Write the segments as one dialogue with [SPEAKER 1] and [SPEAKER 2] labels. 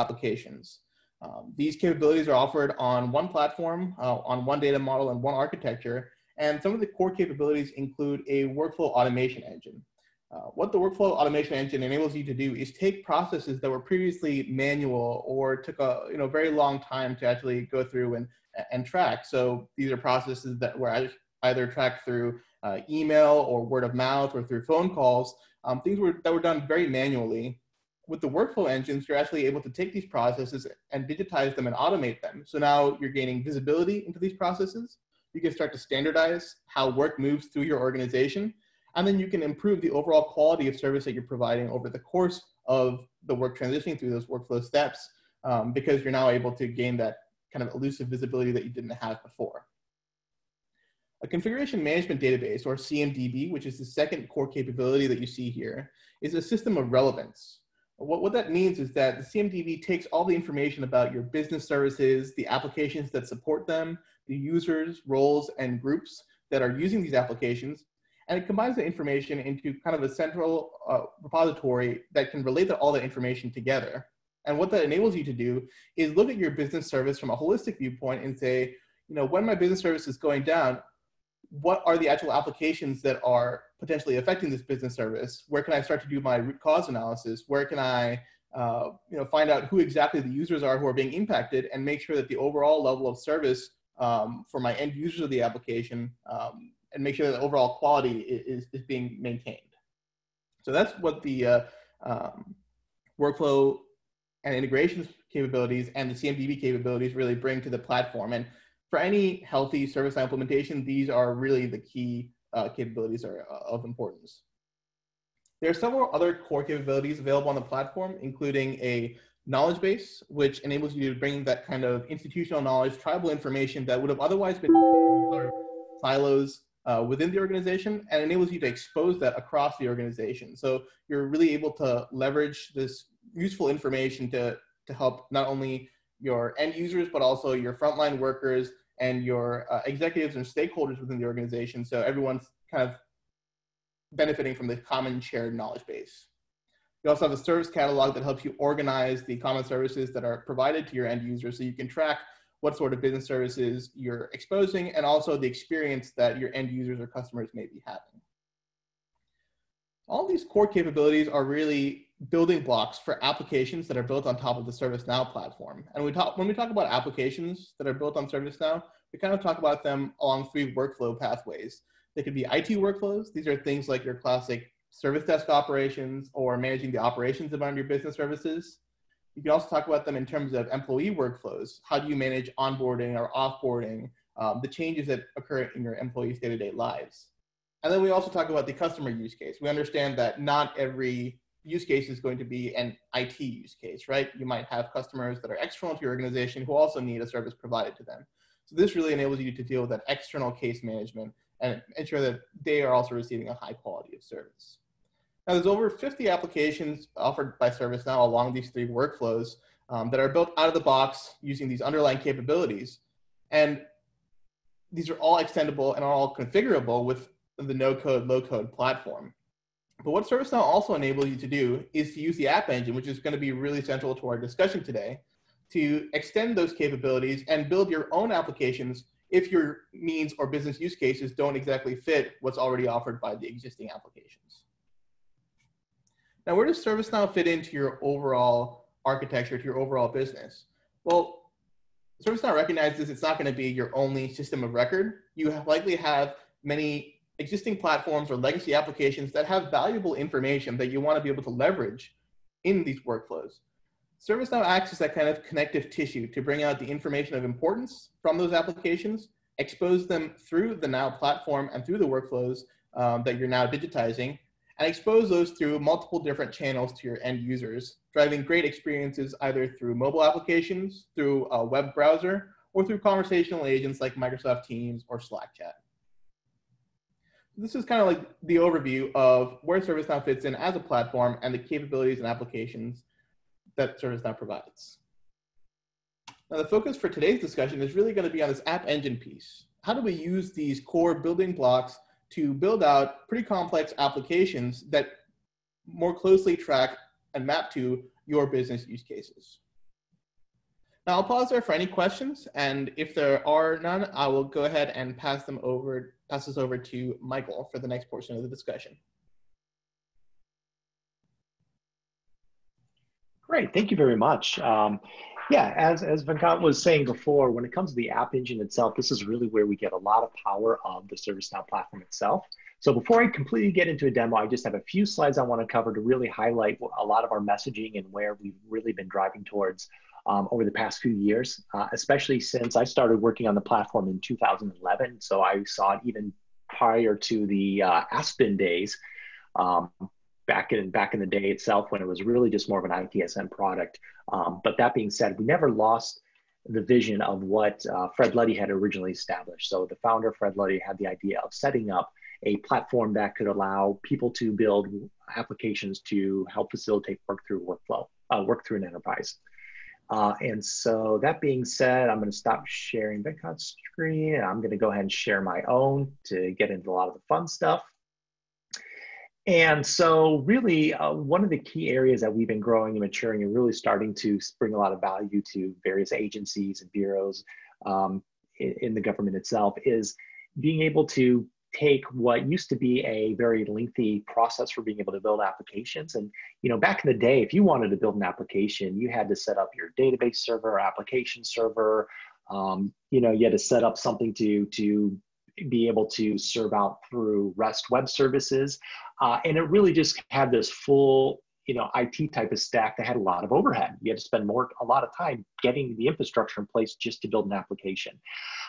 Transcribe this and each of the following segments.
[SPEAKER 1] applications. Um, these capabilities are offered on one platform, uh, on one data model, and one architecture. And some of the core capabilities include a workflow automation engine. Uh, what the workflow automation engine enables you to do is take processes that were previously manual or took a you know very long time to actually go through and and track. So these are processes that were either tracked through uh, email or word of mouth or through phone calls. Um, things were that were done very manually with the workflow engines, you're actually able to take these processes and digitize them and automate them. So now you're gaining visibility into these processes. You can start to standardize how work moves through your organization. And then you can improve the overall quality of service that you're providing over the course of the work transitioning through those workflow steps um, because you're now able to gain that kind of elusive visibility that you didn't have before. A configuration management database, or CMDB, which is the second core capability that you see here, is a system of relevance. What, what that means is that the CMDB takes all the information about your business services, the applications that support them, the users, roles, and groups that are using these applications, and it combines the information into kind of a central uh, repository that can relate all that information together. And what that enables you to do is look at your business service from a holistic viewpoint and say, you know, when my business service is going down, what are the actual applications that are potentially affecting this business service? Where can I start to do my root cause analysis? Where can I uh, you know, find out who exactly the users are who are being impacted and make sure that the overall level of service um, for my end users of the application um, and make sure that the overall quality is, is being maintained. So that's what the uh, um, workflow and integrations capabilities and the CMDB capabilities really bring to the platform. And for any healthy service implementation, these are really the key uh, capabilities are uh, of importance. There are several other core capabilities available on the platform, including a knowledge base, which enables you to bring that kind of institutional knowledge, tribal information that would have otherwise been silos uh, within the organization and enables you to expose that across the organization. So you're really able to leverage this useful information to, to help not only your end users, but also your frontline workers and your uh, executives and stakeholders within the organization. So everyone's kind of benefiting from the common shared knowledge base. You also have a service catalog that helps you organize the common services that are provided to your end users so you can track what sort of business services you're exposing and also the experience that your end users or customers may be having. All these core capabilities are really building blocks for applications that are built on top of the ServiceNow platform. And we talk, when we talk about applications that are built on ServiceNow, we kind of talk about them along three workflow pathways. They could be IT workflows. These are things like your classic service desk operations or managing the operations around your business services. You can also talk about them in terms of employee workflows. How do you manage onboarding or offboarding, um, the changes that occur in your employees' day-to-day lives. And then we also talk about the customer use case. We understand that not every use case is going to be an IT use case, right? You might have customers that are external to your organization who also need a service provided to them. So this really enables you to deal with that external case management and ensure that they are also receiving a high quality of service. Now there's over 50 applications offered by ServiceNow along these three workflows um, that are built out of the box using these underlying capabilities. And these are all extendable and all configurable with the no code, low code platform. But what ServiceNow also enables you to do is to use the App Engine, which is going to be really central to our discussion today, to extend those capabilities and build your own applications if your needs or business use cases don't exactly fit what's already offered by the existing applications. Now, where does ServiceNow fit into your overall architecture, to your overall business? Well, ServiceNow recognizes it's not going to be your only system of record. You likely have many existing platforms or legacy applications that have valuable information that you want to be able to leverage in these workflows. ServiceNow acts as that kind of connective tissue to bring out the information of importance from those applications, expose them through the Now platform and through the workflows um, that you're now digitizing, and expose those through multiple different channels to your end users, driving great experiences either through mobile applications, through a web browser, or through conversational agents like Microsoft Teams or Slack chat this is kind of like the overview of where ServiceNow fits in as a platform and the capabilities and applications that ServiceNow provides. Now, the focus for today's discussion is really going to be on this app engine piece. How do we use these core building blocks to build out pretty complex applications that more closely track and map to your business use cases? Now I'll pause there for any questions, and if there are none, I will go ahead and pass them over, pass this over to Michael for the next portion of the discussion.
[SPEAKER 2] Great, thank you very much. Um, yeah, as, as Venkat was saying before, when it comes to the app engine itself, this is really where we get a lot of power of the ServiceNow platform itself. So before I completely get into a demo, I just have a few slides I want to cover to really highlight a lot of our messaging and where we've really been driving towards um, over the past few years, uh, especially since I started working on the platform in 2011. So I saw it even prior to the uh, Aspen days. Um, back in back in the day itself when it was really just more of an ITSM product. Um, but that being said, we never lost the vision of what uh, Fred Luddy had originally established. So the founder, Fred Luddy, had the idea of setting up a platform that could allow people to build applications to help facilitate work through workflow, uh, work through an enterprise. Uh, and so that being said, I'm going to stop sharing Venkat's screen. I'm going to go ahead and share my own to get into a lot of the fun stuff. And so, really, uh, one of the key areas that we've been growing and maturing and really starting to bring a lot of value to various agencies and bureaus um, in, in the government itself is being able to take what used to be a very lengthy process for being able to build applications and you know back in the day if you wanted to build an application you had to set up your database server application server um, you know you had to set up something to to be able to serve out through REST web services. Uh, and it really just had this full you know IT type of stack that had a lot of overhead. You had to spend more a lot of time getting the infrastructure in place just to build an application.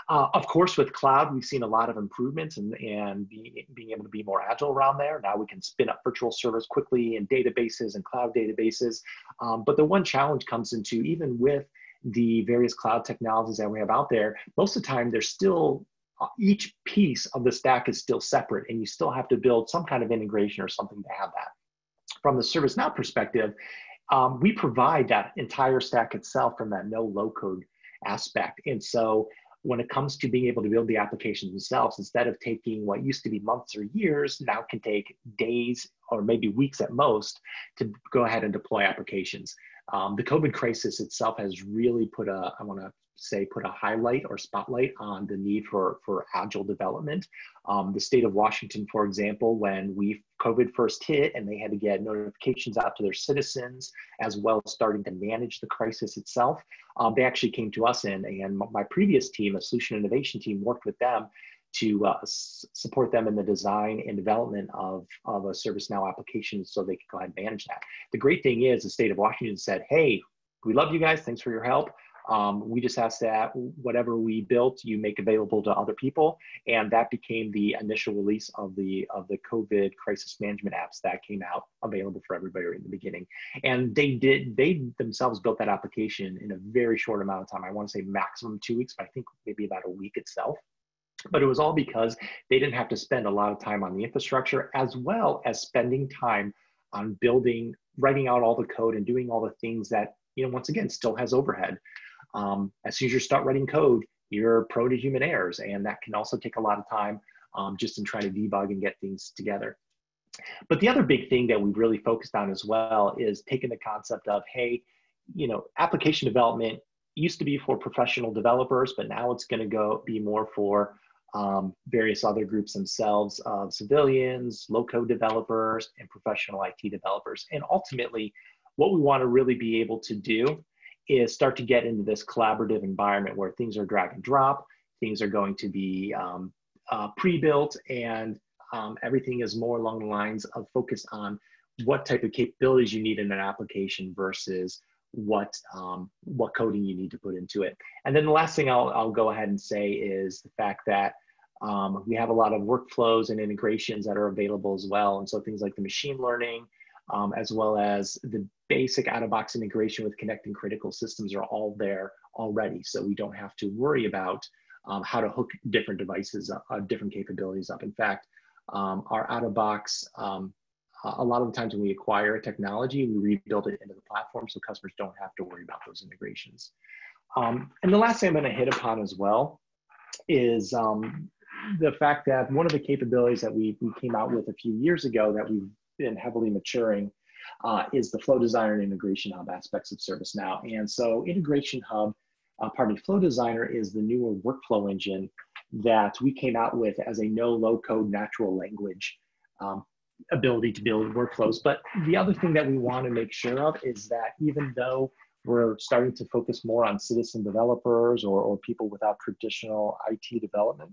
[SPEAKER 2] Uh, of course, with cloud, we've seen a lot of improvements and and being being able to be more agile around there. Now we can spin up virtual servers quickly in databases and cloud databases. Um, but the one challenge comes into even with the various cloud technologies that we have out there, most of the time they're still uh, each piece of the stack is still separate and you still have to build some kind of integration or something to have that. From the ServiceNow perspective, um, we provide that entire stack itself from that no low code aspect. And so when it comes to being able to build the applications themselves, instead of taking what used to be months or years, now can take days or maybe weeks at most to go ahead and deploy applications. Um, the COVID crisis itself has really put a, I want to say put a highlight or spotlight on the need for, for agile development. Um, the state of Washington, for example, when we COVID first hit and they had to get notifications out to their citizens, as well as starting to manage the crisis itself, um, they actually came to us and, and my previous team, a solution innovation team, worked with them to uh, support them in the design and development of, of a ServiceNow application so they could go ahead and manage that. The great thing is the state of Washington said, hey, we love you guys, thanks for your help. Um, we just asked that whatever we built, you make available to other people, and that became the initial release of the of the COVID crisis management apps that came out available for everybody in the beginning. And they did they themselves built that application in a very short amount of time. I want to say maximum two weeks, but I think maybe about a week itself. But it was all because they didn't have to spend a lot of time on the infrastructure as well as spending time on building, writing out all the code and doing all the things that, you know, once again, still has overhead. Um, as soon as you start writing code, you're prone to human errors, and that can also take a lot of time um, just in trying to debug and get things together. But the other big thing that we've really focused on as well is taking the concept of, hey, you know, application development used to be for professional developers, but now it's going to go be more for um, various other groups themselves of civilians, low-code developers, and professional IT developers. And ultimately, what we want to really be able to do is start to get into this collaborative environment where things are drag and drop, things are going to be um, uh, pre-built, and um, everything is more along the lines of focus on what type of capabilities you need in an application versus what um, what coding you need to put into it. And then the last thing I'll, I'll go ahead and say is the fact that um, we have a lot of workflows and integrations that are available as well. And so things like the machine learning, um, as well as the basic out-of-box integration with connecting critical systems are all there already. So we don't have to worry about um, how to hook different devices, uh, different capabilities up. In fact, um, our out-of-box, um, a lot of the times when we acquire technology, we rebuild it into the platform so customers don't have to worry about those integrations. Um, and the last thing I'm gonna hit upon as well is um, the fact that one of the capabilities that we, we came out with a few years ago that we've been heavily maturing uh, is the Flow Designer and Integration Hub aspects of ServiceNow. And so Integration Hub uh, pardon me, Flow Designer is the newer workflow engine that we came out with as a no low code natural language um, ability to build workflows. But the other thing that we want to make sure of is that even though we're starting to focus more on citizen developers or, or people without traditional IT development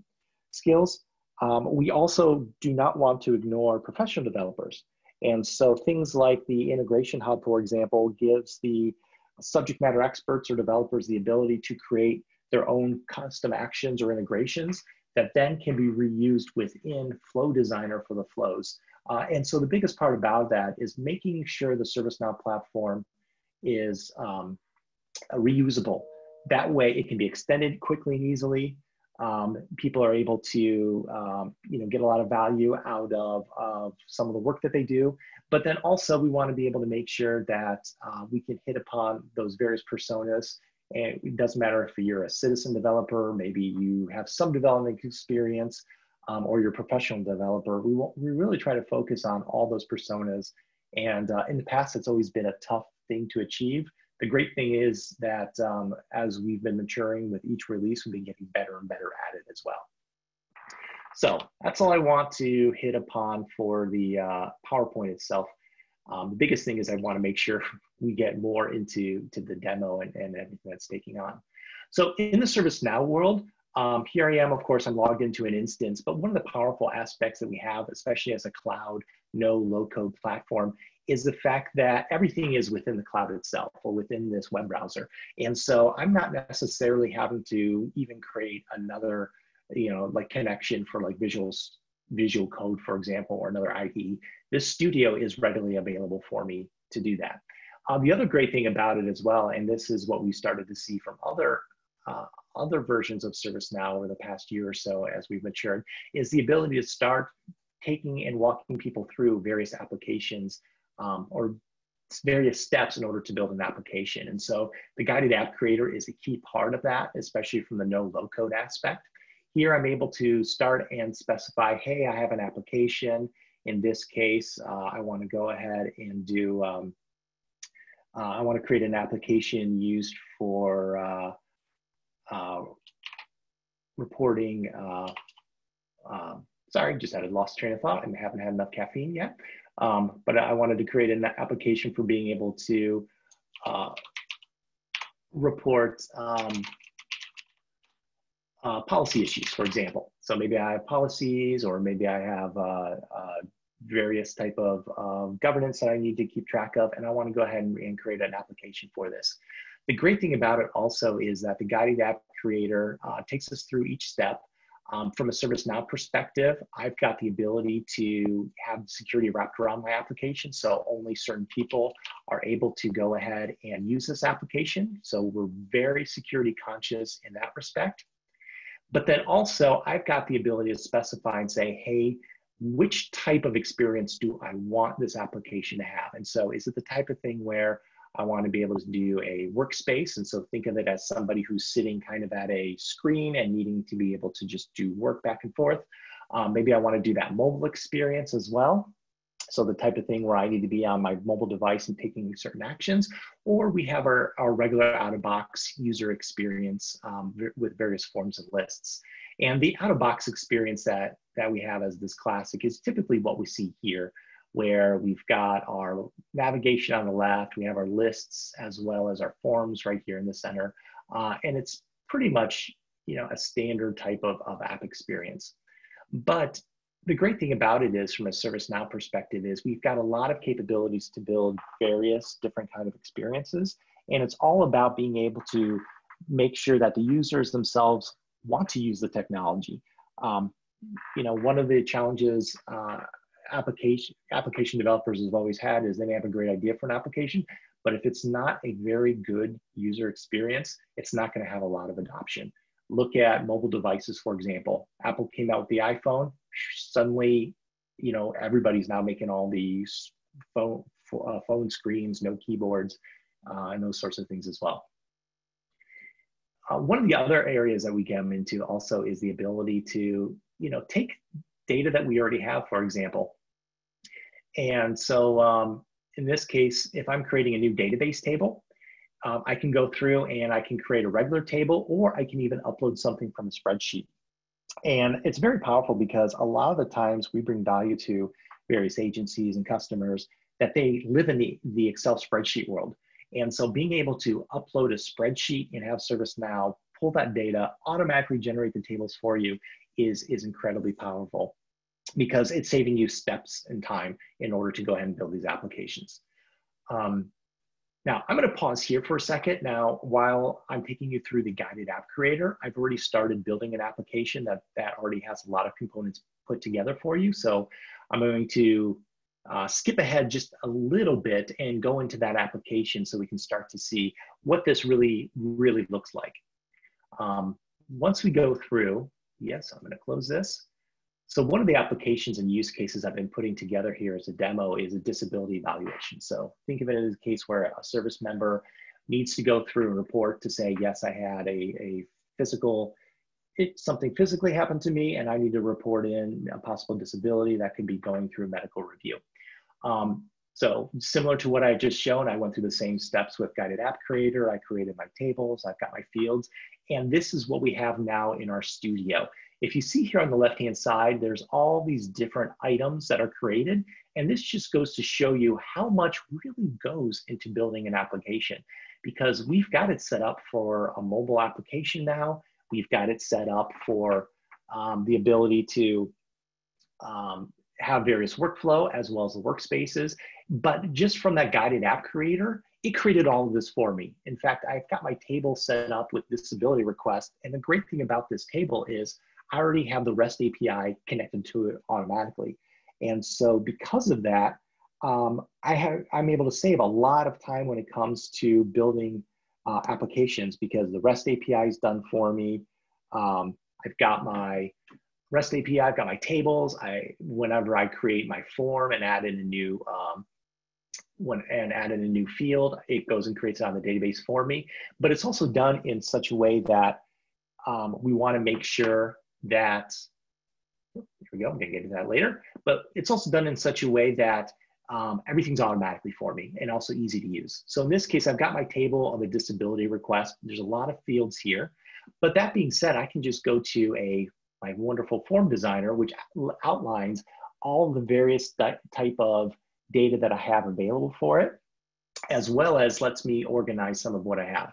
[SPEAKER 2] skills, um, we also do not want to ignore professional developers. And so things like the integration hub, for example, gives the subject matter experts or developers the ability to create their own custom actions or integrations that then can be reused within Flow Designer for the flows. Uh, and so the biggest part about that is making sure the ServiceNow platform is um, reusable. That way it can be extended quickly and easily. Um, people are able to um, you know, get a lot of value out of, of some of the work that they do. But then also we want to be able to make sure that uh, we can hit upon those various personas. And it doesn't matter if you're a citizen developer, maybe you have some development experience, um, or you're a professional developer. We, we really try to focus on all those personas. And uh, in the past, it's always been a tough thing to achieve. The great thing is that um, as we've been maturing with each release, we've been getting better and better at it as well. So that's all I want to hit upon for the uh, PowerPoint itself. Um, the biggest thing is I want to make sure we get more into to the demo and, and everything that's taking on. So in the ServiceNow world, um, here I am, of course, I'm logged into an instance, but one of the powerful aspects that we have, especially as a cloud, no low code platform, is the fact that everything is within the cloud itself or within this web browser. And so I'm not necessarily having to even create another, you know, like connection for like visuals, visual code, for example, or another IDE. This studio is readily available for me to do that. Uh, the other great thing about it as well, and this is what we started to see from other uh, other versions of ServiceNow over the past year or so as we've matured, is the ability to start taking and walking people through various applications um, or various steps in order to build an application. And so the guided app creator is a key part of that, especially from the no low code aspect. Here I'm able to start and specify, hey, I have an application. In this case, uh, I want to go ahead and do, um, uh, I want to create an application used for uh, uh reporting, uh, um, sorry, just had a lost train of thought and haven't had enough caffeine yet. Um, but I wanted to create an application for being able to uh, report um, uh, policy issues, for example. So maybe I have policies or maybe I have uh, uh various type of governance that I need to keep track of, and I want to go ahead and, and, create an application for this. The great thing about it also is that the guided app creator uh, takes us through each step um, from a ServiceNow perspective, I've got the ability to have security wrapped around my application. So only certain people are able to go ahead and use this application. So we're very security conscious in that respect. But then also I've got the ability to specify and say, hey, which type of experience do I want this application to have? And so is it the type of thing where I want to be able to do a workspace. And so think of it as somebody who's sitting kind of at a screen and needing to be able to just do work back and forth. Um, maybe I want to do that mobile experience as well. So the type of thing where I need to be on my mobile device and taking certain actions, or we have our, our regular out-of-box user experience um, with various forms of lists. And the out-of-box experience that, that we have as this classic is typically what we see here where we've got our navigation on the left, we have our lists as well as our forms right here in the center. Uh, and it's pretty much you know, a standard type of, of app experience. But the great thing about it is from a ServiceNow perspective is we've got a lot of capabilities to build various different kind of experiences. And it's all about being able to make sure that the users themselves want to use the technology. Um, you know, one of the challenges uh, application application developers have always had is they may have a great idea for an application, but if it's not a very good user experience, it's not going to have a lot of adoption. Look at mobile devices, for example. Apple came out with the iPhone. Suddenly, you know, everybody's now making all these phone uh, phone screens, no keyboards, uh, and those sorts of things as well. Uh, one of the other areas that we get into also is the ability to, you know, take data that we already have, for example. And so um, in this case, if I'm creating a new database table, um, I can go through and I can create a regular table or I can even upload something from a spreadsheet. And it's very powerful because a lot of the times we bring value to various agencies and customers that they live in the, the Excel spreadsheet world. And so being able to upload a spreadsheet and have ServiceNow pull that data, automatically generate the tables for you is, is incredibly powerful because it's saving you steps and time in order to go ahead and build these applications. Um, now, I'm going to pause here for a second. Now, while I'm taking you through the guided app creator, I've already started building an application that, that already has a lot of components put together for you. So I'm going to uh, skip ahead just a little bit and go into that application so we can start to see what this really, really looks like. Um, once we go through, yes, I'm going to close this. So one of the applications and use cases I've been putting together here as a demo is a disability evaluation. So think of it as a case where a service member needs to go through a report to say, yes, I had a, a physical, it, something physically happened to me and I need to report in a possible disability that could be going through medical review. Um, so similar to what I just shown, I went through the same steps with Guided App Creator. I created my tables, I've got my fields, and this is what we have now in our studio. If you see here on the left-hand side, there's all these different items that are created. And this just goes to show you how much really goes into building an application because we've got it set up for a mobile application now. We've got it set up for um, the ability to um, have various workflow as well as the workspaces. But just from that guided app creator, it created all of this for me. In fact, I've got my table set up with disability request. And the great thing about this table is I already have the REST API connected to it automatically. And so because of that, um, I have, I'm able to save a lot of time when it comes to building uh, applications because the REST API is done for me. Um, I've got my REST API, I've got my tables. I, whenever I create my form and add in a new, um, when, and add in a new field, it goes and creates it on the database for me. But it's also done in such a way that um, we want to make sure that, here we go, I'm gonna get into that later, but it's also done in such a way that um, everything's automatically for me and also easy to use. So in this case, I've got my table of a disability request. There's a lot of fields here, but that being said, I can just go to a my wonderful form designer, which outlines all the various type of data that I have available for it, as well as lets me organize some of what I have.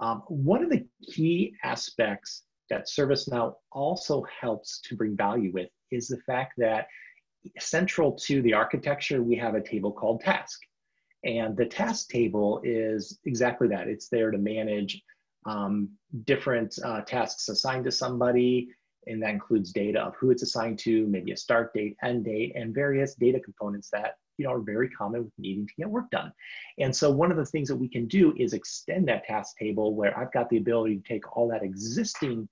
[SPEAKER 2] Um, one of the key aspects that ServiceNow also helps to bring value with is the fact that central to the architecture, we have a table called task. And the task table is exactly that. It's there to manage um, different uh, tasks assigned to somebody, and that includes data of who it's assigned to, maybe a start date, end date, and various data components that you know are very common with needing to get work done. And so one of the things that we can do is extend that task table where I've got the ability to take all that existing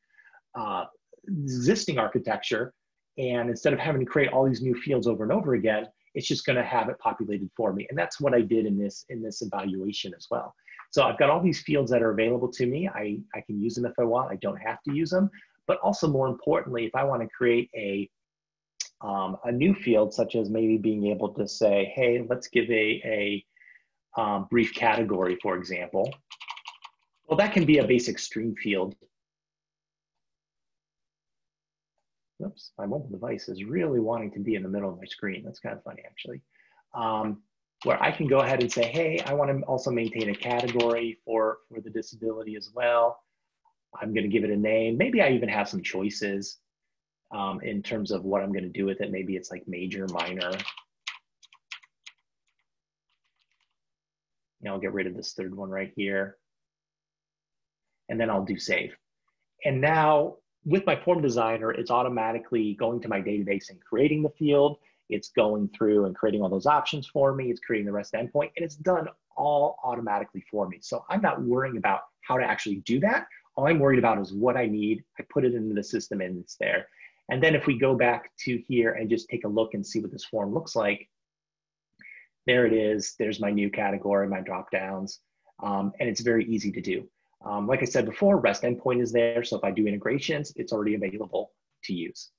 [SPEAKER 2] uh, existing architecture. And instead of having to create all these new fields over and over again, it's just going to have it populated for me. And that's what I did in this, in this evaluation as well. So I've got all these fields that are available to me. I, I can use them if I want. I don't have to use them. But also more importantly, if I want to create a, um, a new field, such as maybe being able to say, hey, let's give a, a um, brief category, for example. Well, that can be a basic string field oops, my mobile device is really wanting to be in the middle of my screen. That's kind of funny, actually. Um, where I can go ahead and say, hey, I want to also maintain a category for, for the disability as well. I'm going to give it a name. Maybe I even have some choices um, in terms of what I'm going to do with it. Maybe it's like major, minor. Know, I'll get rid of this third one right here. And then I'll do save. And now with my form designer, it's automatically going to my database and creating the field. It's going through and creating all those options for me. It's creating the REST endpoint and it's done all automatically for me. So I'm not worrying about how to actually do that. All I'm worried about is what I need. I put it into the system and it's there. And then if we go back to here and just take a look and see what this form looks like, there it is. There's my new category, my drop downs, um, and it's very easy to do. Um, like I said before, REST endpoint is there. So if I do integrations, it's already available to use.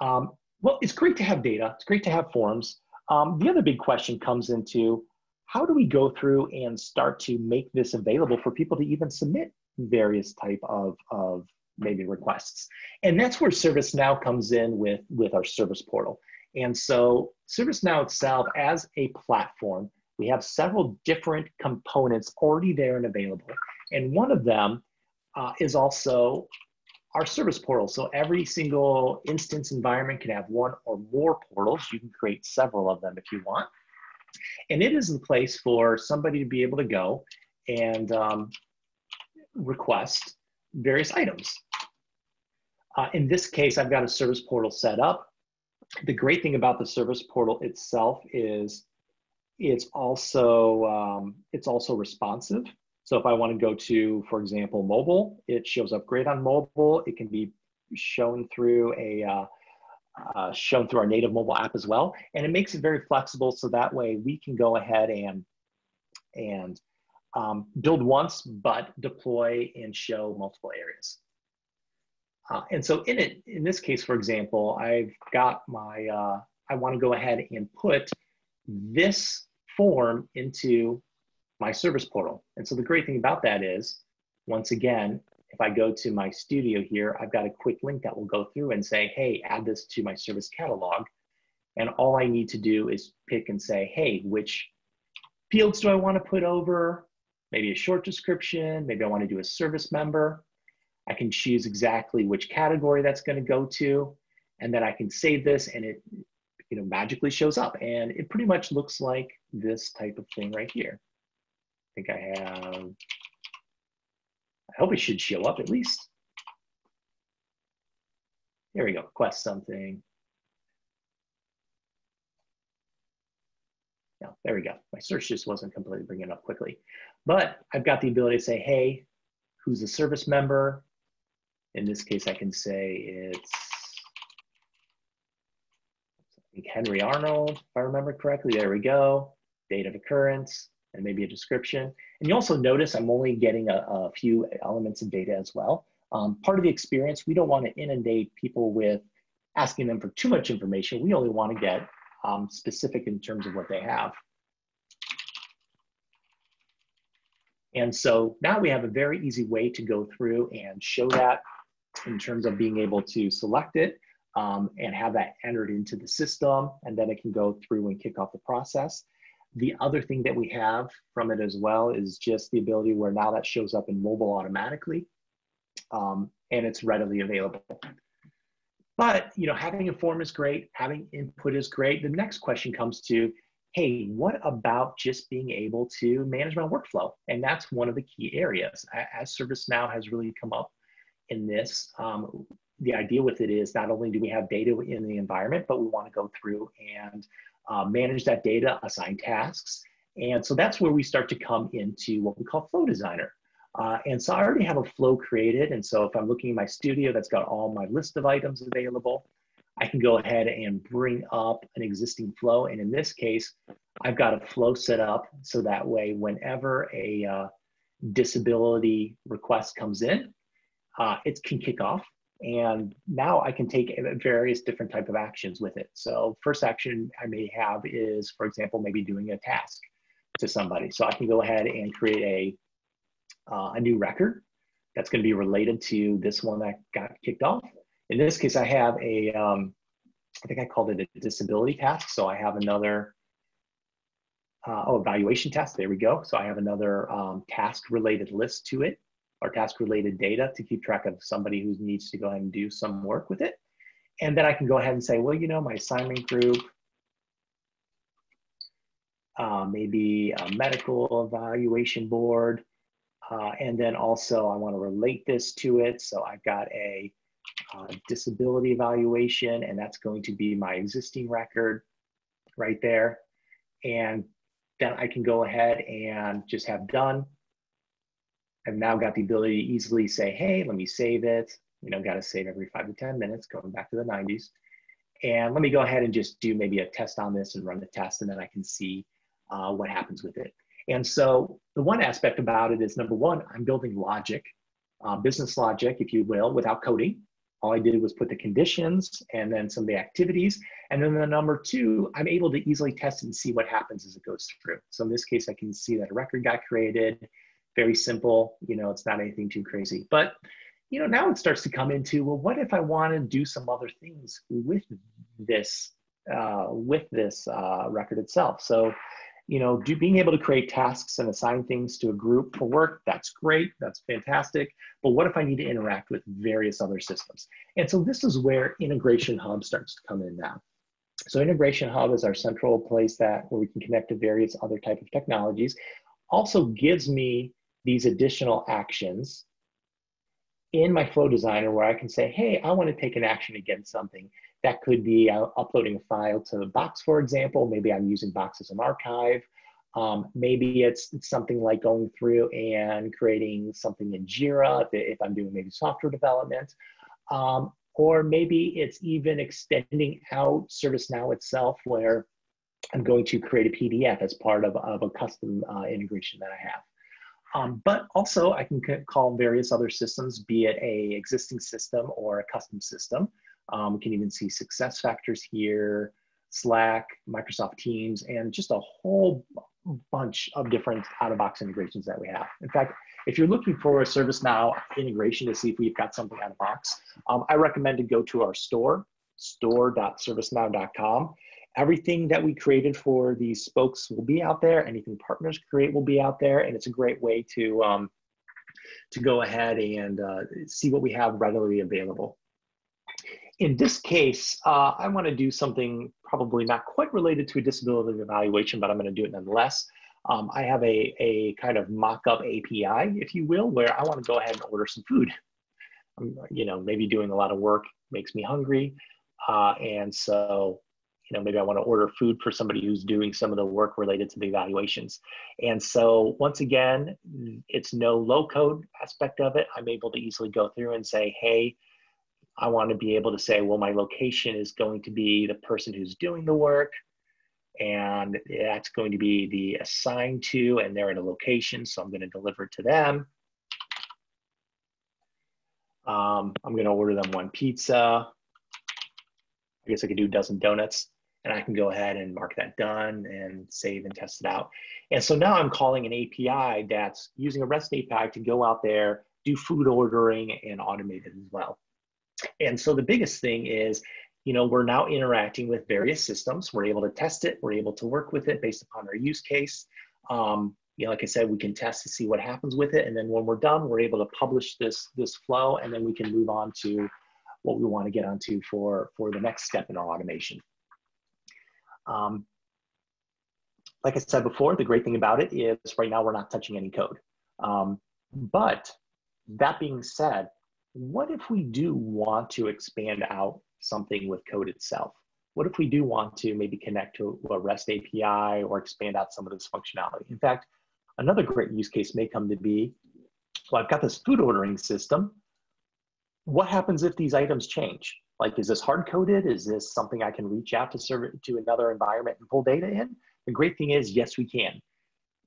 [SPEAKER 2] Um, well, it's great to have data. It's great to have forms. Um, the other big question comes into how do we go through and start to make this available for people to even submit various type of, of maybe requests? And that's where ServiceNow comes in with, with our service portal. And so ServiceNow itself as a platform, we have several different components already there and available. And one of them uh, is also our service portal. So every single instance environment can have one or more portals. You can create several of them if you want. And it is the place for somebody to be able to go and um, request various items. Uh, in this case, I've got a service portal set up. The great thing about the service portal itself is it's also um, it's also responsive. So if I want to go to, for example, mobile, it shows up great on mobile. It can be shown through a uh, uh, shown through our native mobile app as well, and it makes it very flexible. So that way we can go ahead and and um, build once, but deploy and show multiple areas. Uh, and so in it, in this case, for example, I've got my, uh, I want to go ahead and put this form into my service portal. And so the great thing about that is, once again, if I go to my studio here, I've got a quick link that will go through and say, hey, add this to my service catalog. And all I need to do is pick and say, hey, which fields do I want to put over? Maybe a short description, maybe I want to do a service member. I can choose exactly which category that's going to go to, and then I can save this and it you know, magically shows up. And it pretty much looks like this type of thing right here. I think I have, I hope it should show up at least. There we go, quest something. No, there we go. My search just wasn't completely bringing it up quickly. But I've got the ability to say, hey, who's a service member? In this case, I can say it's Henry Arnold, if I remember correctly. There we go. Date of occurrence and maybe a description. And you also notice I'm only getting a, a few elements of data as well. Um, part of the experience, we don't want to inundate people with asking them for too much information. We only want to get um, specific in terms of what they have. And so now we have a very easy way to go through and show that in terms of being able to select it um, and have that entered into the system, and then it can go through and kick off the process. The other thing that we have from it as well is just the ability where now that shows up in mobile automatically, um, and it's readily available. But you know, having a form is great, having input is great. The next question comes to, hey, what about just being able to manage my workflow? And that's one of the key areas. As ServiceNow has really come up in this, um, the idea with it is not only do we have data in the environment, but we want to go through and uh, manage that data, assign tasks. And so that's where we start to come into what we call Flow Designer. Uh, and so I already have a flow created. And so if I'm looking in my studio that's got all my list of items available, I can go ahead and bring up an existing flow. And in this case, I've got a flow set up so that way whenever a uh, disability request comes in, uh, it can kick off and now I can take various different type of actions with it. So first action I may have is, for example, maybe doing a task to somebody. So I can go ahead and create a, uh, a new record that's going to be related to this one that got kicked off. In this case, I have a, um, I think I called it a disability task. So I have another, uh, oh, evaluation task. There we go. So I have another um, task related list to it or task related data to keep track of somebody who needs to go ahead and do some work with it. And then I can go ahead and say, well, you know, my assignment group, uh, maybe a medical evaluation board. Uh, and then also I want to relate this to it. So I've got a uh, disability evaluation and that's going to be my existing record right there. And then I can go ahead and just have done I've now got the ability to easily say, hey, let me save it. You know, got to save every five to 10 minutes, going back to the 90s. And let me go ahead and just do maybe a test on this and run the test, and then I can see uh, what happens with it. And so the one aspect about it is number one, I'm building logic, uh, business logic, if you will, without coding. all I did was put the conditions and then some of the activities. And then the number two, I'm able to easily test and see what happens as it goes through. So in this case, I can see that a record got created, very simple, you know, it's not anything too crazy. But, you know, now it starts to come into, well, what if I want to do some other things with this, uh, with this uh, record itself? So you know, do, being able to create tasks and assign things to a group for work, that's great, that's fantastic. But what if I need to interact with various other systems? And so this is where Integration Hub starts to come in now. So Integration Hub is our central place that where we can connect to various other type of technologies. Also gives me these additional actions in my flow designer where I can say, hey, I want to take an action against something. That could be uh, uploading a file to Box, for example. Maybe I'm using Box as an archive. Um, maybe it's, something like going through and creating something in Jira if, if I'm doing maybe software development. Um, or maybe it's even extending out ServiceNow itself where I'm going to create a PDF as part of, of a custom uh, integration that I have. Um, but also I can call various other systems, be it a existing system or a custom system. Um, we can even see SuccessFactors here, Slack, Microsoft Teams, and just a whole bunch of different out-of-box integrations that we have. In fact, if you're looking for a ServiceNow integration to see if we've got something out of box, um, I recommend to go to our store, store.servicenow.com. Everything that we created for these spokes will be out there. Anything partners create will be out there, and it's a great way to um, to go ahead and uh, see what we have readily available in this case, uh, I want to do something probably not quite related to a disability evaluation, but I'm going to do it nonetheless. Um, I have a, a kind of mock-up API, if you will, where I want to go ahead and order some food. I'm, you know, maybe doing a lot of work makes me hungry. Uh, and so, you know, maybe I want to order food for somebody who's doing some of the work related to the evaluations. And so once again, it's no low code aspect of it. I'm able to easily go through and say, hey, I want to be able to say, well, my location is going to be the person who's doing the work, and that's going to be the assigned to, and they're at a location, so I'm going to deliver to them. Um, I'm going to order them one pizza. I guess I could do a dozen donuts, and I can go ahead and mark that done and save and test it out. And so now I'm calling an API that's using a REST API to go out there, do food ordering, and automate it as well. And so the biggest thing is, you know, we're now interacting with various systems. We're able to test it. We're able to work with it based upon our use case. Um, you know, like I said, we can test to see what happens with it. And then when we're done, we're able to publish this, this flow and then we can move on to what we want to get onto for, for the next step in our automation. Um, like I said before, the great thing about it is right now we're not touching any code. Um, but that being said, what if we do want to expand out something with code itself? What if we do want to maybe connect to a REST API or expand out some of this functionality? In fact, another great use case may come to be, well, I've got this food ordering system. What happens if these items change? Like, is this hard coded? Is this something I can reach out to serve it to another environment and pull data in? The great thing is, yes, we can.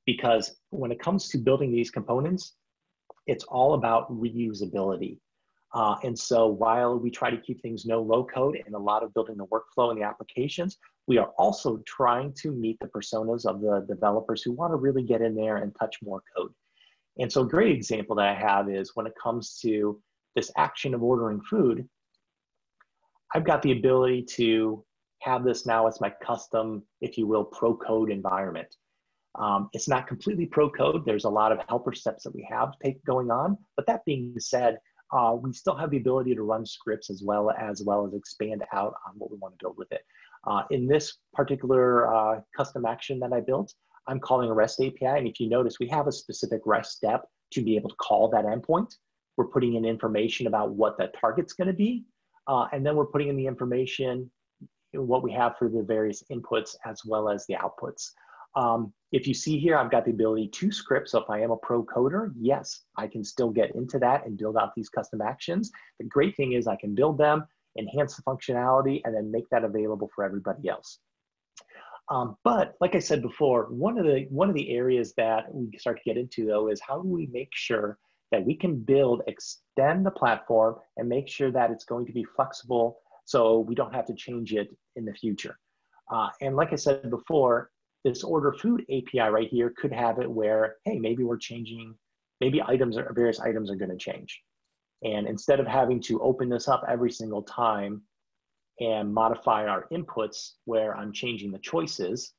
[SPEAKER 2] Because when it comes to building these components, it's all about reusability. Uh, and so while we try to keep things no low code and a lot of building the workflow and the applications, we are also trying to meet the personas of the developers who want to really get in there and touch more code. And so a great example that I have is when it comes to this action of ordering food, I've got the ability to have this now as my custom, if you will, pro code environment. Um, it's not completely pro code. There's a lot of helper steps that we have take going on. But that being said, uh, we still have the ability to run scripts as well as well as expand out on what we want to build with it. Uh, in this particular uh, custom action that I built, I'm calling a REST API. And if you notice, we have a specific REST step to be able to call that endpoint. We're putting in information about what the target's going to be. Uh, and then we're putting in the information, what we have for the various inputs as well as the outputs. Um, if you see here, I've got the ability to script. So if I am a pro coder, yes, I can still get into that and build out these custom actions. The great thing is I can build them, enhance the functionality, and then make that available for everybody else. Um, but like I said before, one of the one of the areas that we start to get into though is how do we make sure that we can build, extend the platform, and make sure that it's going to be flexible so we don't have to change it in the future. Uh, and like I said before, this order food API right here could have it where, hey, maybe we're changing, maybe items or various items are going to change. And instead of having to open this up every single time and modify our inputs where I'm changing the choices,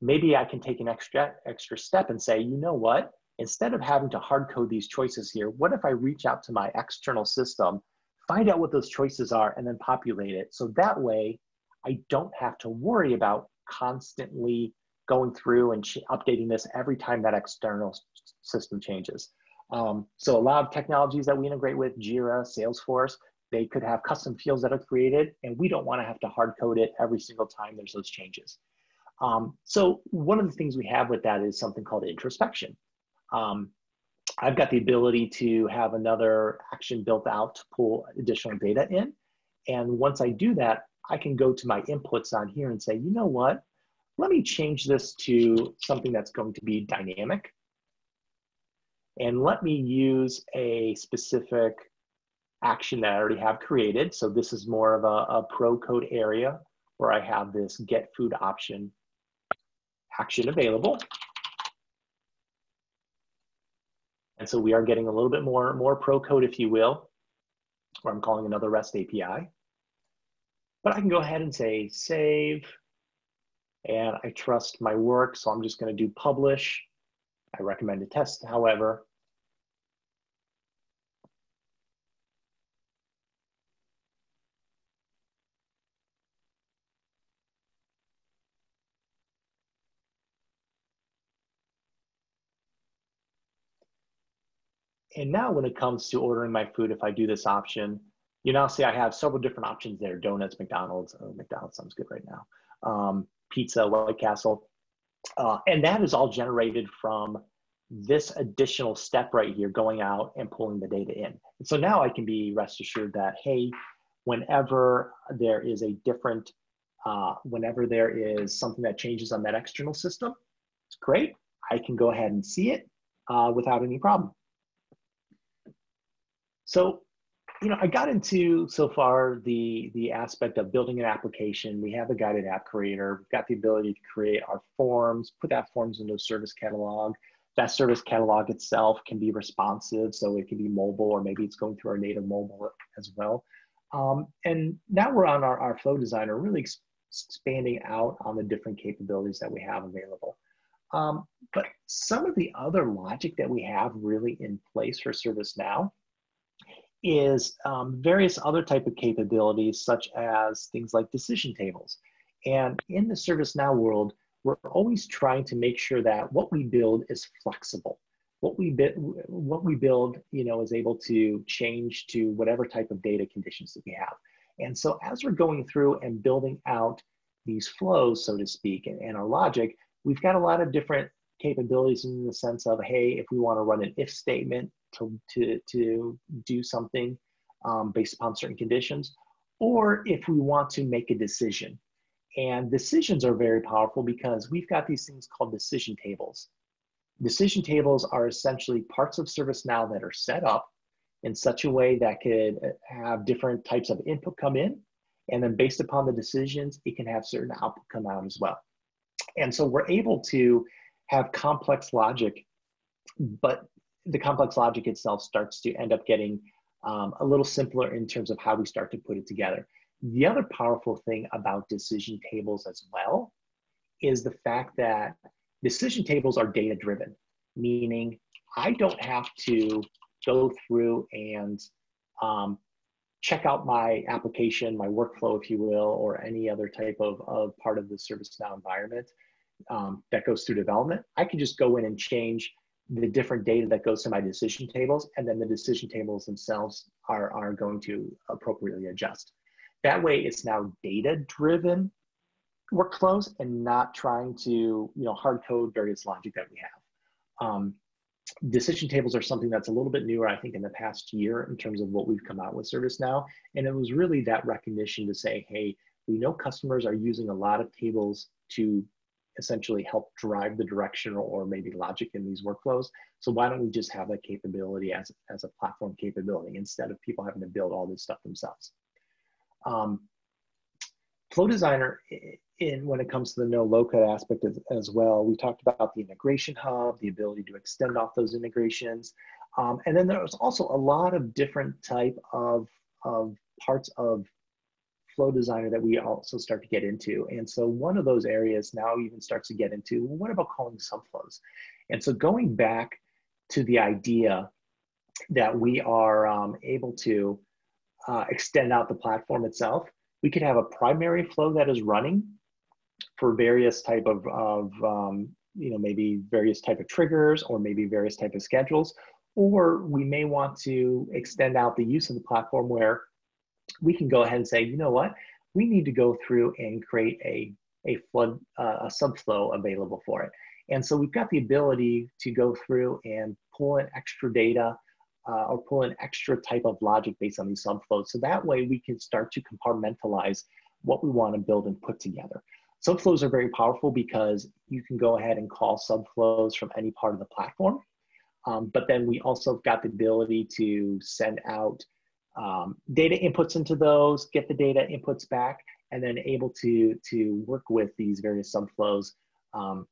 [SPEAKER 2] maybe I can take an extra, extra step and say, you know what? Instead of having to hard code these choices here, what if I reach out to my external system, find out what those choices are, and then populate it? So that way, I don't have to worry about constantly going through and updating this every time that external system changes. Um, so a lot of technologies that we integrate with, Jira, Salesforce, they could have custom fields that are created, and we don't want to have to hard code it every single time there's those changes. Um, so one of the things we have with that is something called introspection. Um, I've got the ability to have another action built out to pull additional data in. And once I do that, I can go to my inputs on here and say, you know what? Let me change this to something that's going to be dynamic. And let me use a specific action that I already have created. So this is more of a, a pro code area where I have this get food option action available. And so we are getting a little bit more, more pro code, if you will, or I'm calling another REST API. But I can go ahead and say save, and I trust my work, so I'm just gonna do publish. I recommend a test, however. And now when it comes to ordering my food, if I do this option, you now see I have several different options there. Donuts, McDonald's, oh, McDonald's sounds good right now. Um, pizza, White Castle. Uh, and that is all generated from this additional step right here, going out and pulling the data in. And so now I can be rest assured that, hey, whenever there is a different, uh, whenever there is something that changes on that external system, it's great. I can go ahead and see it uh, without any problem. So, you know, I got into so far the the aspect of building an application. We have a guided app creator. We've got the ability to create our forms, put that forms into a service catalog. That service catalog itself can be responsive, so it can be mobile, or maybe it's going through our native mobile as well. Um, and now we're on our, our flow designer, really ex expanding out on the different capabilities that we have available. Um, but some of the other logic that we have really in place for ServiceNow is um, various other type of capabilities, such as things like decision tables. And in the ServiceNow world, we're always trying to make sure that what we build is flexible. What we, what we build, you know, is able to change to whatever type of data conditions that we have. And so as we're going through and building out these flows, so to speak, and, and our logic, we've got a lot of different capabilities in the sense of, hey, if we want to run an if statement to, to, to do something um, based upon certain conditions, or if we want to make a decision. And decisions are very powerful because we've got these things called decision tables. Decision tables are essentially parts of ServiceNow that are set up in such a way that could have different types of input come in. And then based upon the decisions, it can have certain output come out as well. And so we're able to have complex logic, but the complex logic itself starts to end up getting um, a little simpler in terms of how we start to put it together. The other powerful thing about decision tables as well is the fact that decision tables are data driven, meaning I don't have to go through and um, check out my application, my workflow, if you will, or any other type of, of part of the ServiceNow environment um, that goes through development. I can just go in and change the different data that goes to my decision tables, and then the decision tables themselves are, are going to appropriately adjust. That way it's now data-driven workflows and not trying to you know, hard code various logic that we have. Um, decision tables are something that's a little bit newer, I think, in the past year in terms of what we've come out with ServiceNow. And it was really that recognition to say, hey, we know customers are using a lot of tables to essentially help drive the direction or maybe logic in these workflows. So why don't we just have that capability as, as a platform capability instead of people having to build all this stuff themselves? Um, Flow Designer, in when it comes to the no low code aspect as, as, well, we talked about the integration hub, the ability to extend off those integrations. Um, and then there's also a lot of different type of, of parts of flow designer that we also start to get into. And so one of those areas now even starts to get into, well, what about calling subflows? And so going back to the idea that we are um, able to uh, extend out the platform itself, we could have a primary flow that is running for various type of, of um, you know, maybe various type of triggers or maybe various type of schedules. Or we may want to extend out the use of the platform where we can go ahead and say, you know what, we need to go through and create a, a flood, uh, a subflow available for it. And so we've got the ability to go through and pull in extra data uh, or pull in extra type of logic based on these subflows. So that way we can start to compartmentalize what we want to build and put together. Subflows are very powerful because you can go ahead and call subflows from any part of the platform. Um, but then we also got the ability to send out um, data inputs into those, get the data inputs back, and then able to, to work with these various subflows um,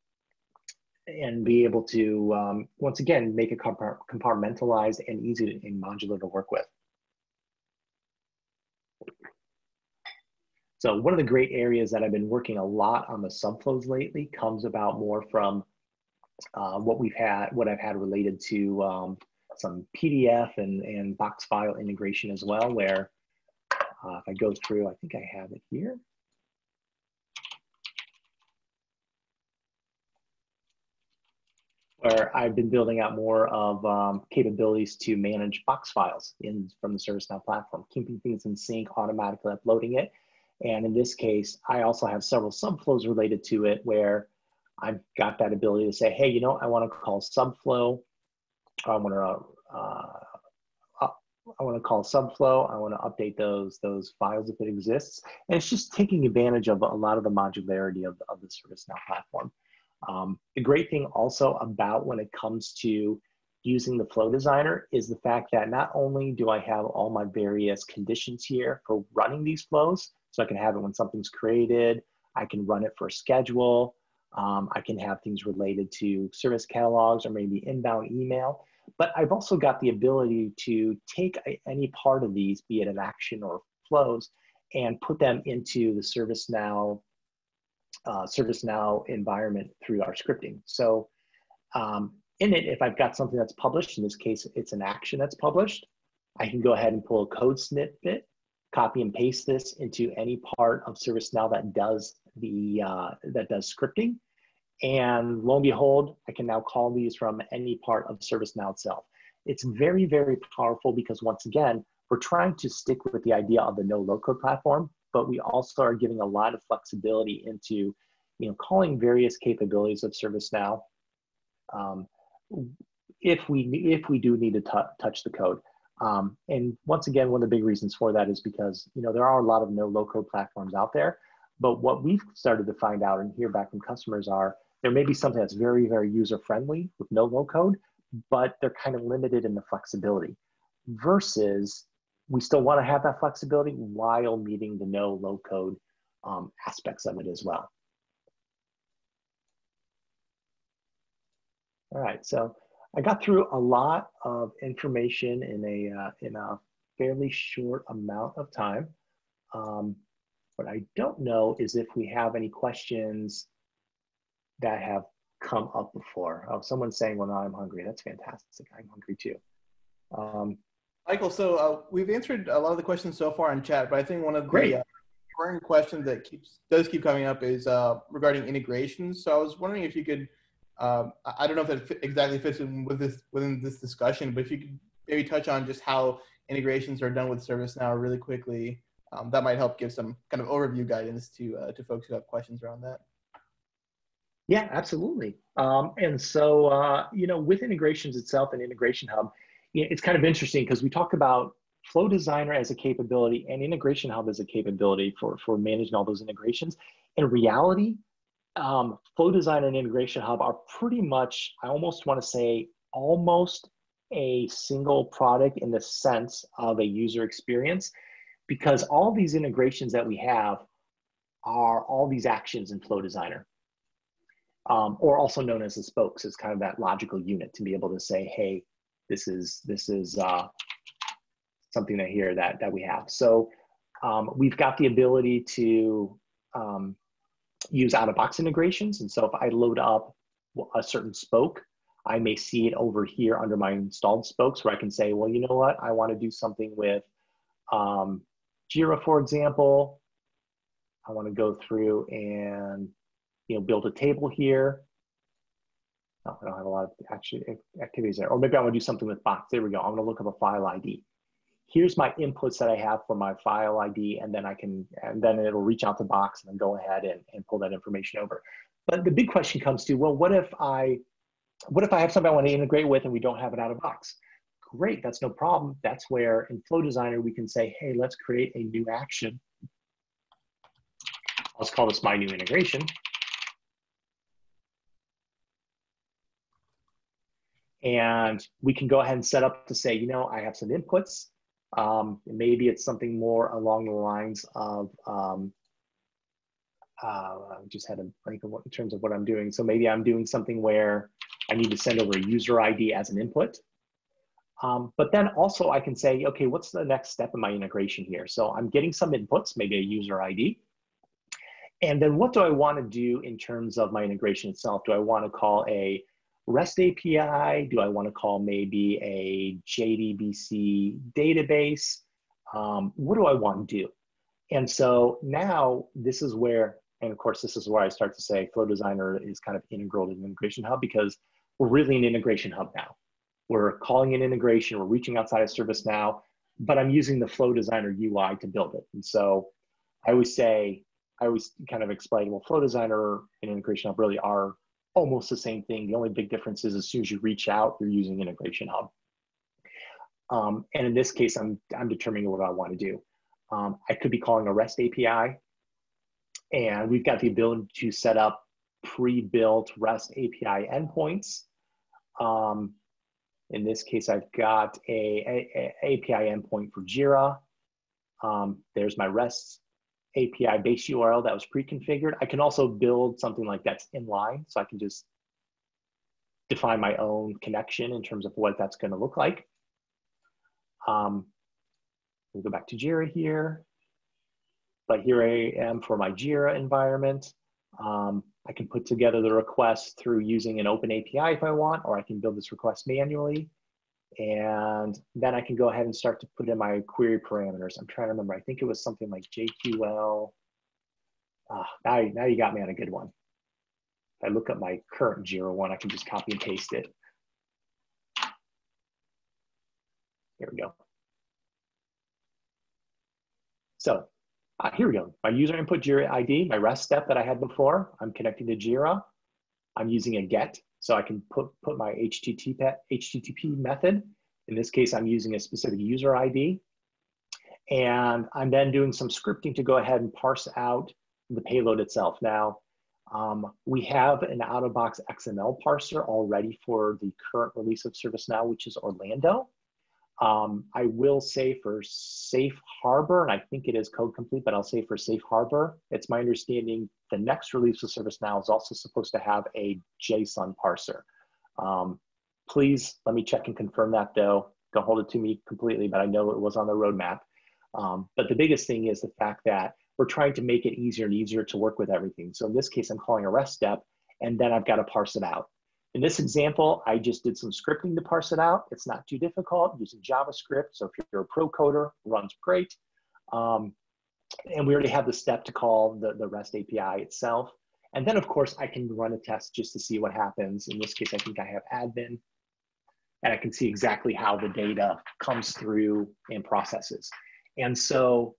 [SPEAKER 2] and be able to, um, once again, make it compartmentalized and easy and modular to work with. So one of the great areas that I've been working a lot on the subflows lately comes about more from uh, what we've had, what I've had related to um, some PDF and, and box file integration as well, where uh, if I go through, I think I have it here. Where I've been building out more of um, capabilities to manage box files in from the ServiceNow platform, keeping things in sync, automatically uploading it. And in this case, I also have several subflows related to it where I've got that ability to say, hey, you know, I want to call subflow I want to uh, I want to call subflow. I want to update those those files if it exists, and it's just taking advantage of a lot of the modularity of, of the ServiceNow platform. Um, the great thing also about when it comes to using the flow designer is the fact that not only do I have all my various conditions here for running these flows, so I can have it when something's created, I can run it for a schedule, um, I can have things related to service catalogs or maybe inbound email. But I've also got the ability to take any part of these, be it an action or flows, and put them into the ServiceNow uh, ServiceNow environment through our scripting. So um, in it, if I've got something that's published, in this case, it's an action that's published, I can go ahead and pull a code snippet, copy and paste this into any part of ServiceNow that does the uh, that does scripting, and lo and behold, I can now call these from any part of ServiceNow itself. It's very, very powerful because once again, we're trying to stick with the idea of the no low code platform, but we also are giving a lot of flexibility into, you know, calling various capabilities of ServiceNow. Um, if we if we do need to touch the code. Um, and once again, one of the big reasons for that is because you know there are a lot of no low code platforms out there, but what we've started to find out and hear back from customers are there may be something that's very, very user friendly with no low code, but they're kind of limited in the flexibility versus we still want to have that flexibility while meeting the no low code um, aspects of it as well. All right, so I got through a lot of information in a, uh, in a fairly short amount of time. Um, what I don't know is if we have any questions that have come up before. Oh, someone saying, "Well, now I'm hungry." That's fantastic. I'm hungry too. Um,
[SPEAKER 1] Michael, so uh, we've answered a lot of the questions so far in chat, but I think one of
[SPEAKER 2] great.
[SPEAKER 1] the uh, current questions that keeps does keep coming up is uh, regarding integrations. So I was wondering if you could. Um, I don't know if it fit, exactly fits in with this within this discussion, but if you could maybe touch on just how integrations are done with ServiceNow really quickly, um, that might help give some kind of overview guidance to uh, to folks who have questions around that.
[SPEAKER 2] Yeah, absolutely. Um, and so, uh, you know, with integrations itself and Integration Hub, it's kind of interesting because we talk about Flow Designer as a capability and Integration Hub as a capability for, for managing all those integrations. In reality, um, Flow Designer and Integration Hub are pretty much, I almost want to say, almost a single product in the sense of a user experience, because all these integrations that we have are all these actions in Flow Designer, um, or also known as the spokes. It's kind of that logical unit to be able to say, hey, this is this is uh, something that here that that we have. So um, we've got the ability to um, use out-of-box integrations. And so if I load up a certain spoke, I may see it over here under my installed spokes where I can say, well, you know what? I want to do something with um, Jira, for example. I want to go through and you know build a table here. Oh, I don't have a lot of actually activities there. Or maybe I want to do something with Box. There we go. I'm going to look up a file ID here's my inputs that I have for my file ID, and then I can, and then it'll reach out to Box and then go ahead and, and pull that information over. But the big question comes to, well, what if I, what if I have something I want to integrate with and we don't have it out of box? Great, that's no problem. That's where in Flow Designer, we can say, hey, let's create a new action. Let's call this my new integration. And we can go ahead and set up to say, you know, I have some inputs um, maybe it's something more along the lines of, um, uh, I just had a break in terms of what I'm doing. So maybe I'm doing something where I need to send over a user ID as an input. Um, but then also I can say, okay, what's the next step in my integration here? So I'm getting some inputs, maybe a user ID. And then what do I want to do in terms of my integration itself? Do I want to call a REST API? Do I want to call maybe a JDBC database? Um, what do I want to do? And so now this is where, and of course, this is where I start to say Flow Designer is kind of integral to the integration hub because we're really an integration hub now. We're calling an integration, we're reaching outside of ServiceNow, but I'm using the Flow Designer UI to build it. And so I always say, I always kind of explain, well, Flow Designer and Integration Hub really are almost the same thing. The only big difference is as soon as you reach out, you're using Integration Hub. Um, and in this case, I'm, I'm determining what I want to do. Um, I could be calling a REST API, and we've got the ability to set up pre-built REST API endpoints. Um, in this case, I've got a, a, a API endpoint for Jira. Um, there's my REST API base URL that was pre-configured. I can also build something like that's inline. So I can just define my own connection in terms of what that's gonna look like. Um, we go back to Jira here. But here I am for my Jira environment. Um, I can put together the request through using an open API if I want, or I can build this request manually. And then I can go ahead and start to put in my query parameters. I'm trying to remember, I think it was something like JQL. Ah, now, now you got me on a good one. If I look at my current Jira one, I can just copy and paste it. Here we go. So uh, here we go. My user input Jira ID, my REST step that I had before, I'm connecting to Jira. I'm using a get so I can put, put my HTTP, HTTP method. In this case, I'm using a specific user ID. And I'm then doing some scripting to go ahead and parse out the payload itself. Now, um, we have an out-of-box XML parser already for the current release of ServiceNow, which is Orlando. Um, I will say for Safe Harbor, and I think it is code complete, but I'll say for Safe Harbor, it's my understanding the next release of ServiceNow is also supposed to have a JSON parser. Um, please let me check and confirm that though. Don't hold it to me completely, but I know it was on the roadmap. Um, but the biggest thing is the fact that we're trying to make it easier and easier to work with everything. So in this case, I'm calling a REST step, and then I've got to parse it out. In this example, I just did some scripting to parse it out. It's not too difficult using JavaScript. So if you're a pro coder, runs great. Um, and we already have the step to call the, the REST API itself. And then of course I can run a test just to see what happens. In this case, I think I have admin and I can see exactly how the data comes through and processes. And so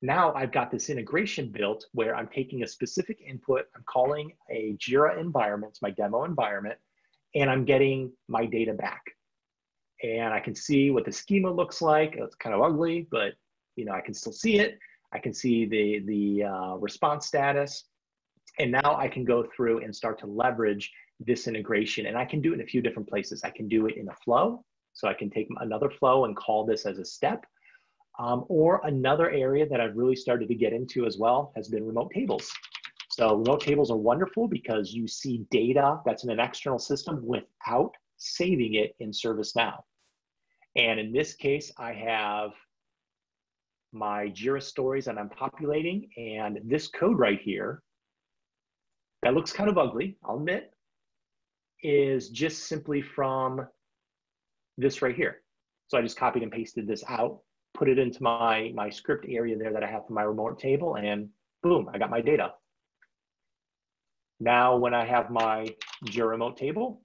[SPEAKER 2] now I've got this integration built where I'm taking a specific input, I'm calling a Jira environment, my demo environment, and I'm getting my data back. And I can see what the schema looks like. It's kind of ugly, but you know I can still see it. I can see the, the uh, response status. And now I can go through and start to leverage this integration. And I can do it in a few different places. I can do it in a flow. So I can take another flow and call this as a step. Um, or another area that I've really started to get into as well has been remote tables. So remote tables are wonderful because you see data that's in an external system without saving it in ServiceNow. And in this case, I have my Jira stories that I'm populating and this code right here that looks kind of ugly, I'll admit, is just simply from this right here. So I just copied and pasted this out, put it into my, my script area there that I have for my remote table, and boom, I got my data. Now, when I have my Jira remote table,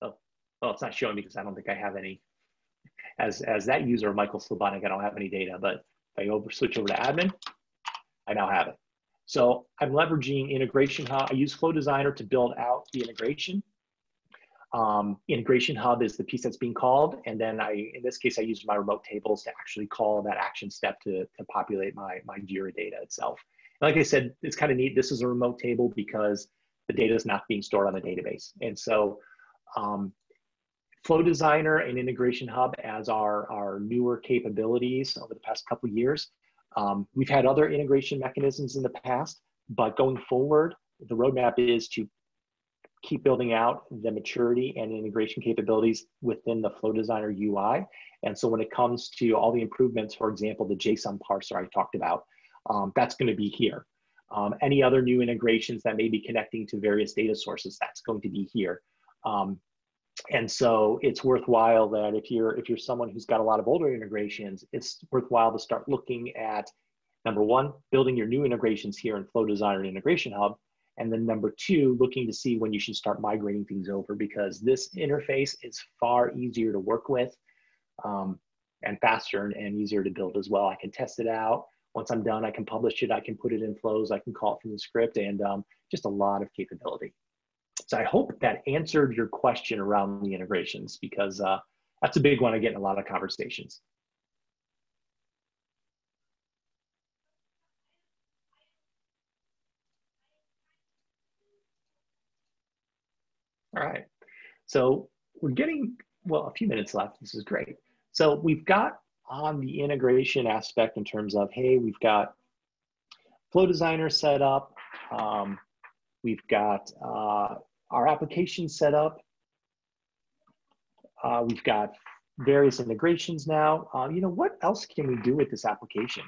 [SPEAKER 2] oh, well, it's not showing because I don't think I have any. As, as that user, Michael Slobonic, I don't have any data, but if I over, switch over to admin, I now have it. So I'm leveraging integration hub. I use Flow Designer to build out the integration. Um, integration hub is the piece that's being called. And then I, in this case, I use my remote tables to actually call that action step to, to populate my, my Jira data itself. And like I said, it's kind of neat. This is a remote table because the data is not being stored on the database. And so um, Flow Designer and Integration Hub as our, our newer capabilities over the past couple years um, we've had other integration mechanisms in the past, but going forward, the roadmap is to keep building out the maturity and integration capabilities within the Flow Designer UI. And so when it comes to all the improvements, for example, the JSON parser I talked about, um, that's going to be here. Um, any other new integrations that may be connecting to various data sources, that's going to be here. Um, and so it's worthwhile that if you're if you're someone who's got a lot of older integrations it's worthwhile to start looking at number one building your new integrations here in flow designer and integration hub and then number two looking to see when you should start migrating things over because this interface is far easier to work with um, and faster and, and easier to build as well. I can test it out. Once i'm done i can publish it. I can put it in flows. I can call it from the script and um, just a lot of capability so I hope that answered your question around the integrations because uh, that's a big one I get in a lot of conversations. All right, so we're getting, well, a few minutes left. This is great. So we've got on the integration aspect in terms of, hey, we've got Flow Designer set up. Um, we've got uh, our application set up. Uh, we've got various integrations now. Uh, you know, what else can we do with this application?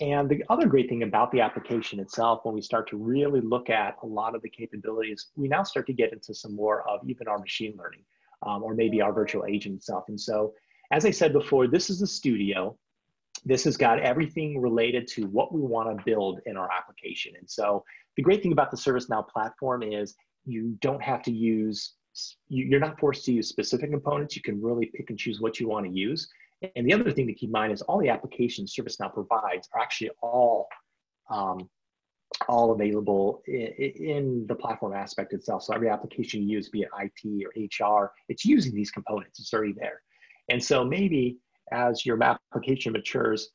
[SPEAKER 2] And the other great thing about the application itself, when we start to really look at a lot of the capabilities, we now start to get into some more of even our machine learning um, or maybe our virtual agent itself. And so, as I said before, this is the studio. This has got everything related to what we want to build in our application. And so the great thing about the ServiceNow platform is you don't have to use, you're not forced to use specific components. You can really pick and choose what you want to use. And the other thing to keep in mind is all the applications ServiceNow provides are actually all um, all available in, the platform aspect itself. So every application you use, be it IT or HR, it's using these components. It's already there. And so maybe as your application matures,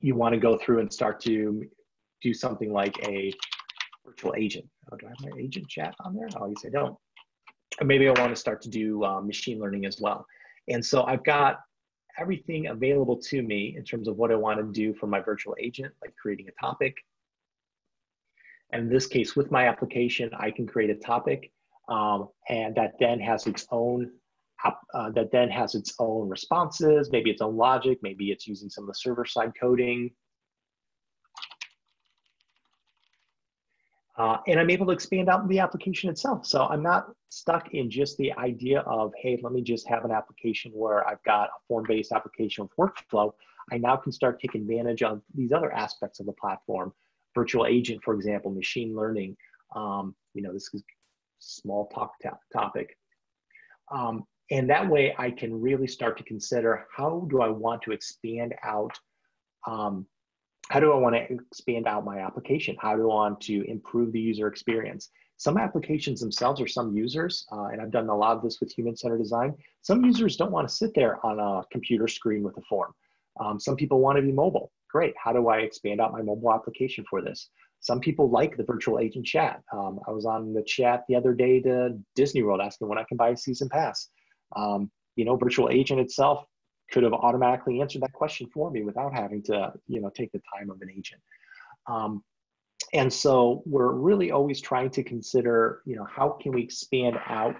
[SPEAKER 2] you want to go through and start to do something like a virtual agent. Oh, do I have my agent chat on there? Oh, yes, I don't. Maybe I want to start to do um, machine learning as well. And so I've got everything available to me in terms of what I want to do for my virtual agent, like creating a topic. And in this case, with my application, I can create a topic um, and that then has its own uh, that then has its own responses, maybe its own logic, maybe it's using some of the server side coding, Uh, and I'm able to expand out the application itself. So I'm not stuck in just the idea of, hey, let me just have an application where I've got a form-based application with workflow. I now can start taking advantage of these other aspects of the platform. Virtual agent, for example, machine learning. Um, you know, this is small talk topic. Um, and that way I can really start to consider how do I want to expand out um, how do I want to expand out my application? How do I want to improve the user experience? Some applications themselves or some users, uh, and I've done a lot of this with human-centered design, some users don't want to sit there on a computer screen with a form. Um, some people want to be mobile, Great. How do I expand out my mobile application for this? Some people like the virtual agent chat. Um, I was on the chat the other day to Disney World asking when I can buy a season pass. Um, you know, virtual agent itself could have automatically answered that question for me without having to, you know, take the time of an agent. Um, and so we're really always trying to consider, you know, how can we expand out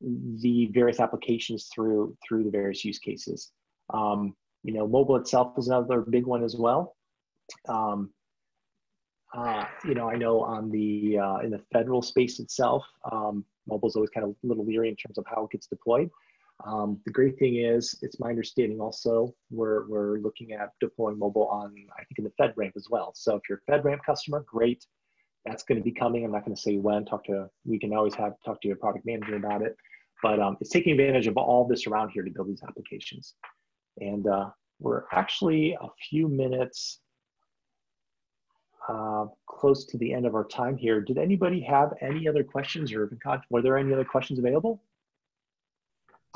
[SPEAKER 2] the various applications through through the various use cases. Um, you know, mobile itself is another big one as well. Um, uh, you know, I know on the uh, in the federal space itself, um, mobile is always kind of a little leery in terms of how it gets deployed. Um, the great thing is, it's my understanding also, we're, we're looking at deploying mobile on, I think, in the FedRAMP as well. So if you're a FedRAMP customer, great. That's going to be coming. I'm not going to say when. Talk to, we can always have talk to your product manager about it. But um, it's taking advantage of all this around here to build these applications. And uh, we're actually a few minutes uh, close to the end of our time here. Did anybody have any other questions or were there any other questions available?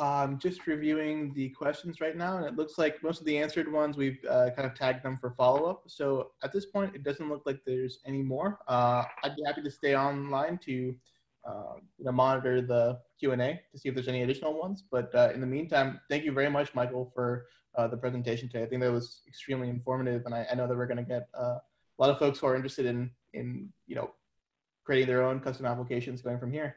[SPEAKER 1] I'm just reviewing the questions right now, and it looks like most of the answered ones we've uh, kind of tagged them for follow up. So at this point, it doesn't look like there's any more. Uh, I'd be happy to stay online to uh, you know, monitor the Q and A to see if there's any additional ones. But uh, in the meantime, thank you very much, Michael, for uh, the presentation today. I think that was extremely informative, and I, I know that we're going to get uh, a lot of folks who are interested in in you know creating their own custom applications going from here.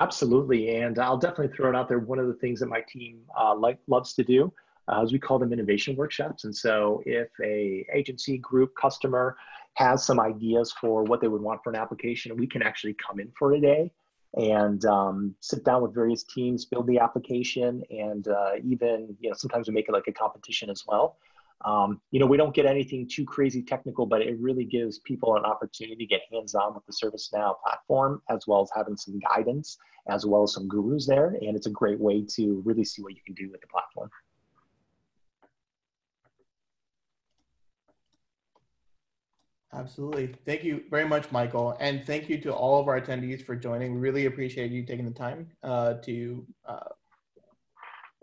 [SPEAKER 2] Absolutely, and I'll definitely throw it out there. One of the things that my team uh, like loves to do uh, is we call them innovation workshops. And so, if a agency, group, customer has some ideas for what they would want for an application, we can actually come in for a day and um, sit down with various teams, build the application, and uh, even you know sometimes we make it like a competition as well. Um, you know, we don't get anything too crazy technical, but it really gives people an opportunity to get hands-on with the ServiceNow platform, as well as having some guidance, as well as some gurus there. And it's a great way to really see what you can do with the platform.
[SPEAKER 1] Absolutely. Thank you very much, Michael. And thank you to all of our attendees for joining. We really appreciate you taking the time uh, to uh,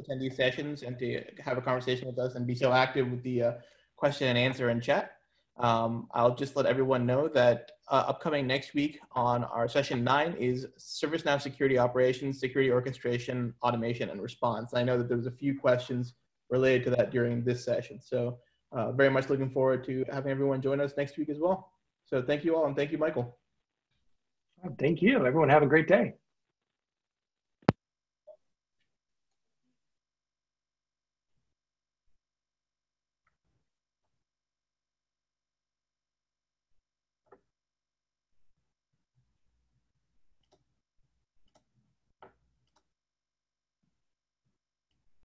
[SPEAKER 1] attend these sessions and to have a conversation with us and be so active with the uh, question and answer and chat. Um, I'll just let everyone know that uh, upcoming next week on our session nine is ServiceNow security operations, security orchestration, automation, and response. I know that there was a few questions related to that during this session. So uh, very much looking forward to having everyone join us next week as well. So thank you all and thank you, Michael.
[SPEAKER 2] Thank you. Everyone have a great day.